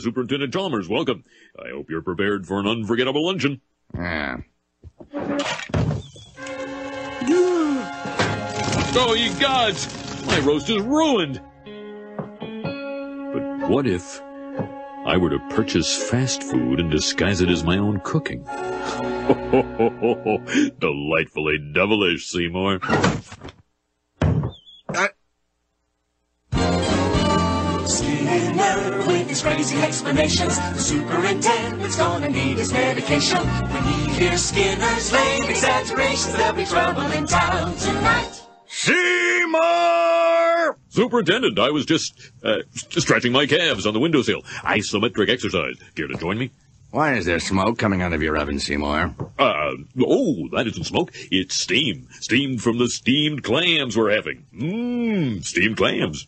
Superintendent Chalmers, welcome. I hope you're prepared for an unforgettable luncheon. Yeah. Oh, ye gods! My roast is ruined! But what if I were to purchase fast food and disguise it as my own cooking? Delightfully devilish, Seymour. Skinner with his crazy explanations. The superintendent's gonna need his medication. When he hears Skinner's lame exaggerations, there'll be trouble in town tonight. Seymour! Superintendent, I was just, uh, stretching my calves on the windowsill. Isometric exercise. Care to join me? Why is there smoke coming out of your oven, Seymour? Uh, oh, that isn't smoke. It's steam. Steam from the steamed clams we're having. Mmm, steamed clams.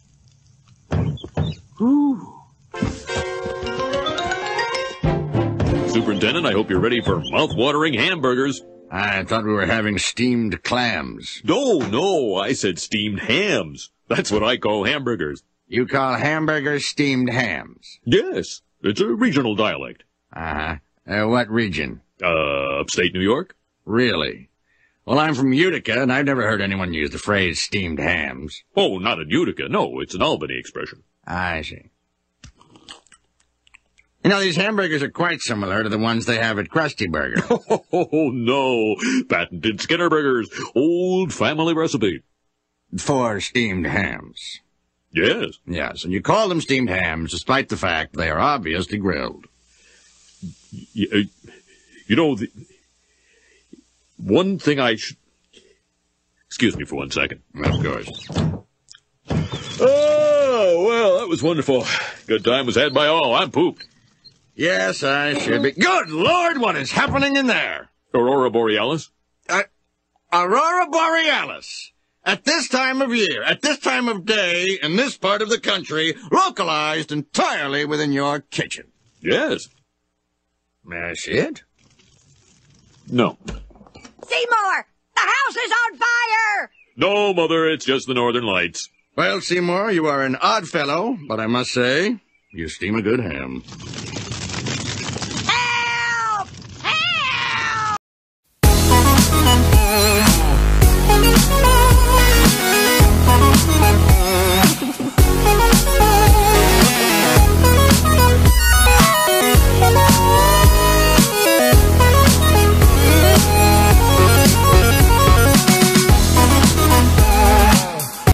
Superintendent, I hope you're ready for mouth-watering hamburgers. I thought we were having steamed clams. No, no, I said steamed hams. That's what I call hamburgers. You call hamburgers steamed hams? Yes, it's a regional dialect. Uh-huh. Uh, what region? Uh, upstate New York? Really? Well, I'm from Utica, and I've never heard anyone use the phrase steamed hams. Oh, not in Utica. No, it's an Albany expression. I see. You know, these hamburgers are quite similar to the ones they have at Krusty Burger. Oh, no. Patented Skinner Burgers. Old family recipe. For steamed hams. Yes. Yes, and you call them steamed hams despite the fact they are obviously grilled. Uh, You know, the, one thing I should... Excuse me for one second. Of course. Oh, that was wonderful. Good time was had by all. I'm pooped. Yes, I should be. Good Lord, what is happening in there? Aurora Borealis? Uh, Aurora Borealis. At this time of year, at this time of day, in this part of the country, localized entirely within your kitchen. Yes. That's it? No. Seymour! The house is on fire! No, Mother, it's just the Northern Lights. Well, Seymour, you are an odd fellow, but I must say, you steam a good ham.